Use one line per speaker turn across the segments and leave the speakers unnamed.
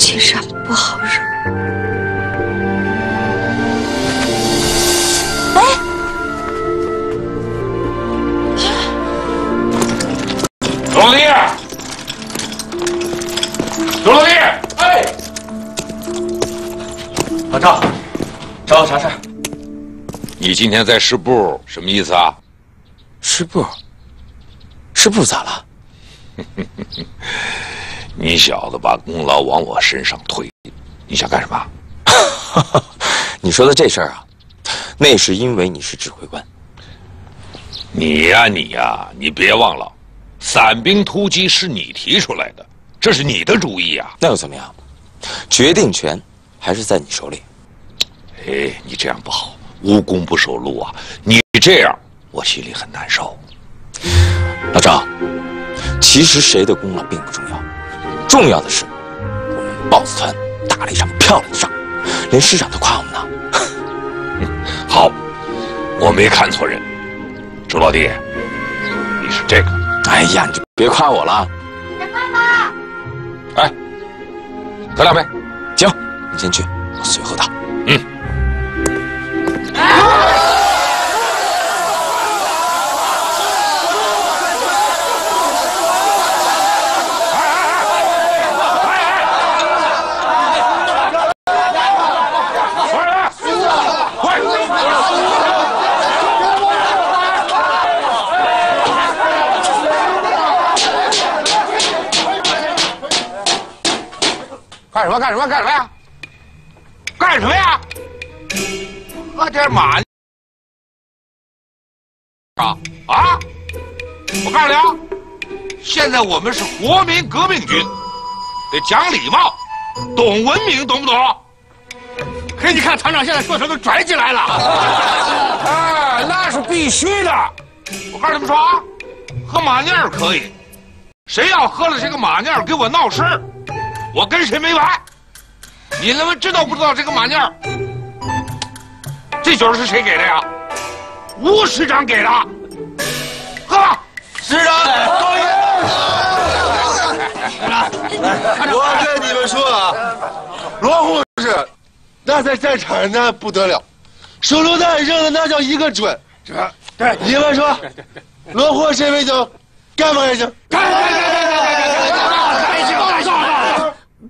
青山不好惹。
哎，
周老弟，周老弟，哎，
老赵，找我啥事儿？
你今天在师部什么意思啊？
师部？师部咋了？
你小子把功劳往我身上推，你想干什么？
你说的这事儿啊，那是因为你是指挥官。
你呀你呀，你别忘了，散兵突击是你提出来的，这是你的主意啊。
那又怎么样？决定权还是在你手里。
哎，你这样不好，无功不受禄啊！你这样，我心里很难受。
老张，其实谁的功劳并不重要，重要的是我们豹子团打了一场漂亮的仗，连师长都夸我们呢。
好，我没看错人，朱老弟，你是这个。
哎呀，你就别夸我了。
哎，喝两杯。
行，你先去，我随后到。
嗯。干什么？干什么？干什么呀？干什么呀？喝点马啊啊！我告诉你啊，现在我们是国民革命军，得讲礼貌，懂文明，懂不懂？
嘿，你看团长现在说什么都拽起来了。
哎，那是必须的。我告诉你们说啊，喝马尿可以，谁要喝了这个马尿给我闹事儿。我跟谁没完？你他妈知道不知道这个马尿？这酒是谁给的呀？吴师长给的。喝，
师长干杯！
长，我跟你们说啊，罗护士，那在战场那不得了，手榴弹扔的那叫一个准。
对
你们说，罗护士威武，干不干行？
干干干干干干。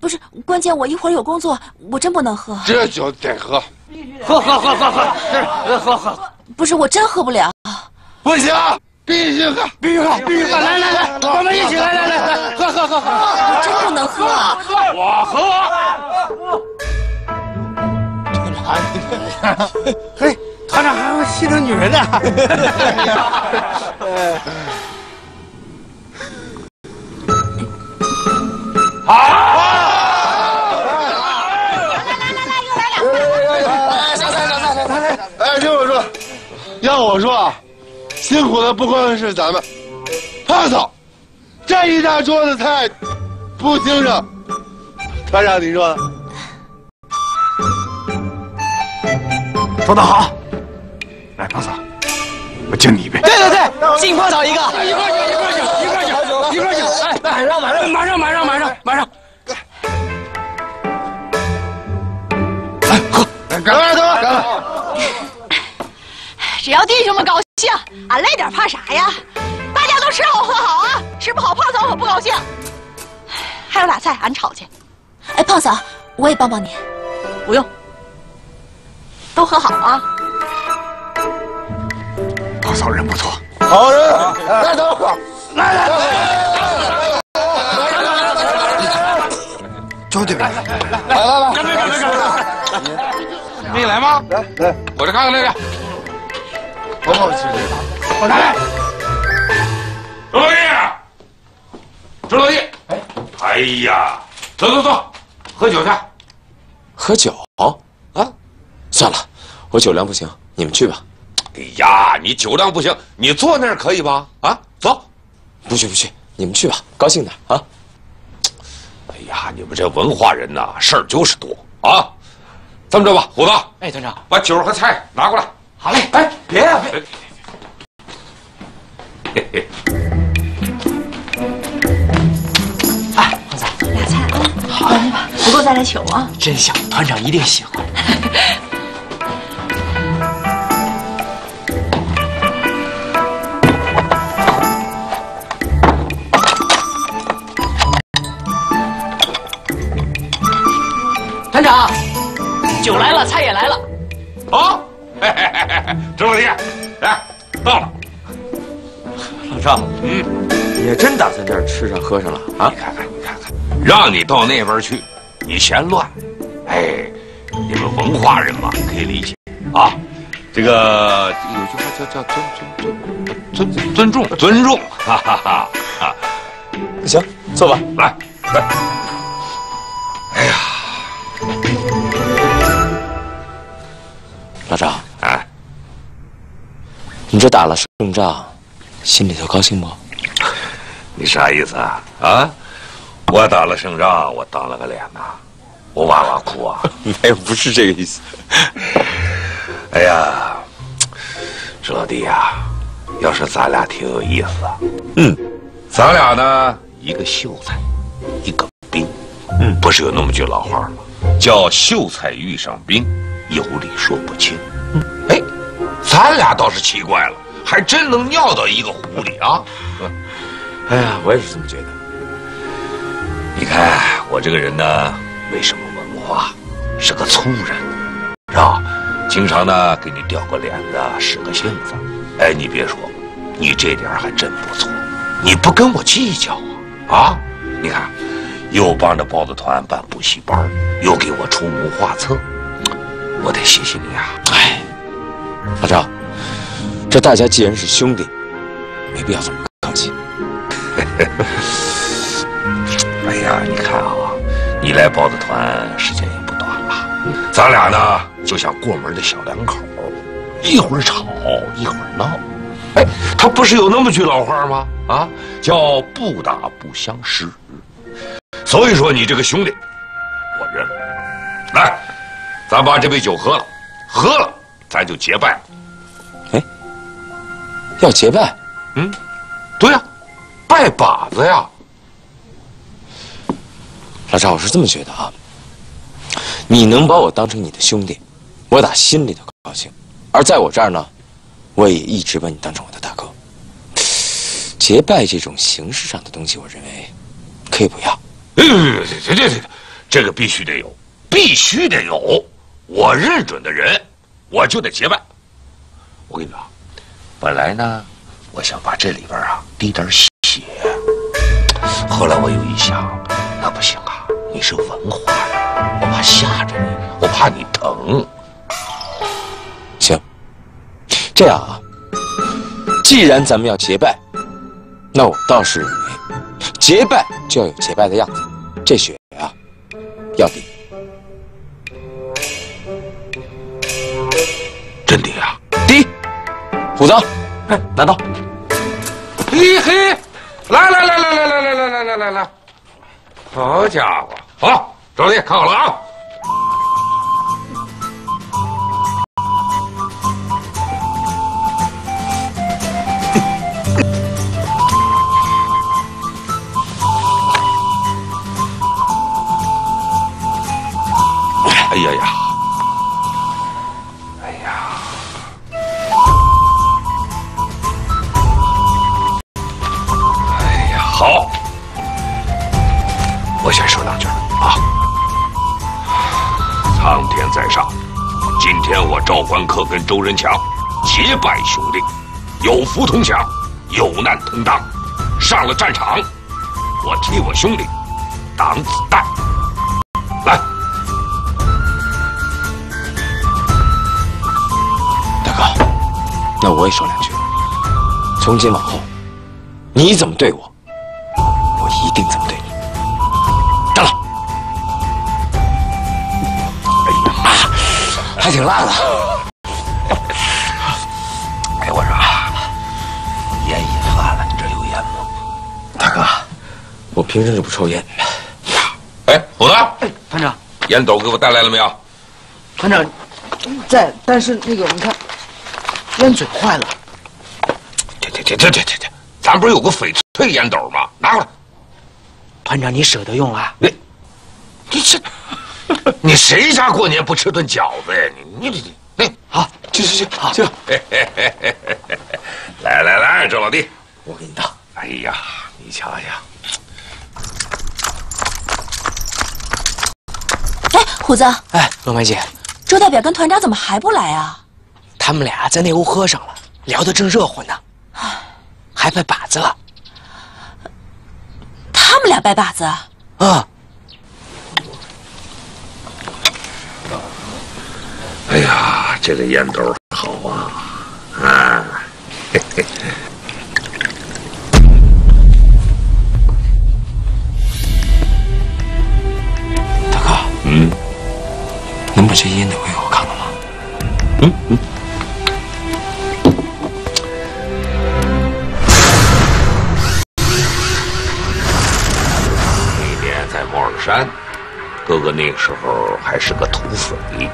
不是，关键我一会儿有工作，我真不能喝。
这酒得喝，
喝喝喝喝喝，是喝喝。
不是，我真喝不了。
不行，必须喝，
必须喝，必须喝！来来来，我们一起来来来来，喝喝喝喝！
我真不能喝。
我喝。
团长，嘿，团长还会戏弄女人呢。
说，要我说啊，辛苦的不光是咱们，胖嫂，这一大桌子菜不精神。团长，你说呢？
说得好，来，胖嫂，我敬你一杯。
对对对，敬胖嫂一个。
一块酒，一块酒，一块酒，一块酒。哎，马上，马上，马上，马上，马上，马上。来，喝，来，干了，干了。
只要弟兄们高兴，俺累点怕啥呀？大家都吃好喝好啊，吃不好胖嫂可不高兴。还有俩菜，俺炒去。
哎，胖嫂，我也帮帮你。
不用，都喝好啊。
胖嫂人不错，
好人，来等会儿，
来来来，交点，来来来来来，干杯干杯干杯！
你来吗？
来来，
我这看看那个。
不好吃这个。
我来。
周老弟，周老弟，哎，哎呀，走走走，喝酒去。
喝酒啊？算了，我酒量不行，你们去吧。
哎呀，你酒量不行，你坐那儿可以吧？啊，走。
不去不去，你们去吧，高兴点啊。
哎呀，你们这文化人呐，事儿就是多啊。这么着吧，虎子，
哎，团长，
把酒和菜拿过来。
好嘞。
哎，别呀、别。嘿嘿
哎，胖子，
俩菜啊，好，不够再再来求啊！
真香，团长一定喜欢。团长，酒来了，菜也来了。
好，嘿嘿嘿嘿嘿周老弟，来到了。
老赵，嗯，你也真打算在这儿吃上喝上了啊
你？看看，你看看，让你到那边去，你嫌乱。哎，你们文化人嘛，可以理解啊。这个有句话叫叫尊尊尊尊尊重尊重，哈哈哈哈。
那行，坐吧。
来来，
老赵，
哎，
你这打了胜仗，心里头高兴不？
你啥意思啊？啊，我打了胜仗，我当了个脸呐，我哇哇哭啊！
没有，不是这个意思。
哎呀，这老弟呀、要是咱俩挺有意思啊。
嗯，
咱俩呢，一个秀才，一个兵。嗯，不是有那么句老话吗？叫秀才遇上兵，有理说不清。咱俩倒是奇怪了，还真能尿到一个壶里啊！
哎呀，我也是这么觉得。
你看我这个人呢，没什么文化，是个粗人，是吧？经常呢给你掉个脸子，使个性子。哎，你别说，你这点还真不错，你不跟我计较啊？啊，你看，又帮着包子团办补习班，又给我出谋划策，我得谢谢你啊！
老赵，这大家既然是兄弟，没必要这么客气。
哎呀，你看啊，你来包子团时间也不短了，咱俩呢就像过门的小两口，一会儿吵一会儿闹。哎，他不是有那么句老话吗？啊，叫不打不相识。所以说你这个兄弟，我认了。来，咱把这杯酒喝了，喝了咱就结拜。
哎要结拜，
嗯，对呀、拜把子呀。
老赵，我是这么觉得啊。你能把我当成你的兄弟，我打心里头高兴；而在我这儿呢，我也一直把你当成我的大哥。结拜这种形式上的东西，我认为可以不要。
对对对这个必须得有，必须得有。我认准的人，我就得结拜。我跟你说，本来呢，我想把这里边啊滴点血，后来我又一想，那不行啊，你是文化人，我怕吓着你，我怕你疼。
行，这样啊，既然咱们要结拜，那我倒是认为，结拜就要有结拜的样子。这血啊，要滴。
真的呀？
滴，虎子，
哎，拿刀。
嘿嘿，来来来来来来来来来来来，好家伙，好，赵弟看好了啊！在上，今天我赵观客跟周仁强结拜兄弟，有福同享，有难同当。上了战场，我替我兄弟挡子弹。来，
大哥，那我也说两句。从今往后，你怎么对我，我一定怎么挺辣的。
哎，我说啊，烟瘾犯了，你这有烟吗？
大哥，我平时就不抽烟。
哎，虎子，
团长，
烟斗给我带来了没有？
团长，在，但是那个你看，烟嘴坏了。
这这这这这这这，咱不是有个翡翠烟斗吗？拿过来。
团长，你舍得用啊？
你，你这 你谁家过年不吃顿饺子呀？你你你你，
好，去去去，好，去。
来来来，周老弟，
我给你倒。
哎呀，你瞧瞧，
哎，虎子，
哎，罗梅姐，
周代表跟团长怎么还不来啊？
他们俩在那屋喝上了，聊得正热乎呢，还拜把子了。
他们俩拜把子？
啊，
哎呀，这个烟斗好啊，啊，嘿嘿。
大哥，
嗯，
能把这烟斗给我看看吗？
嗯。嗯。那年在摩尔山，哥哥那个时候还是个土匪，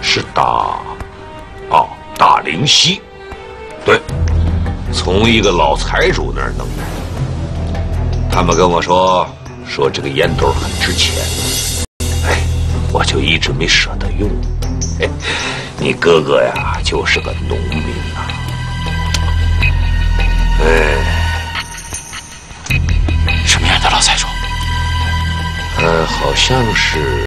是打，哦，打灵犀，对，从一个老财主那儿弄的。他们跟我说，说这个烟斗很值钱，哎，我就一直没舍得用。哎你哥哥呀，就是个农民呐、哎，
什么样的老财主？
呃，好像是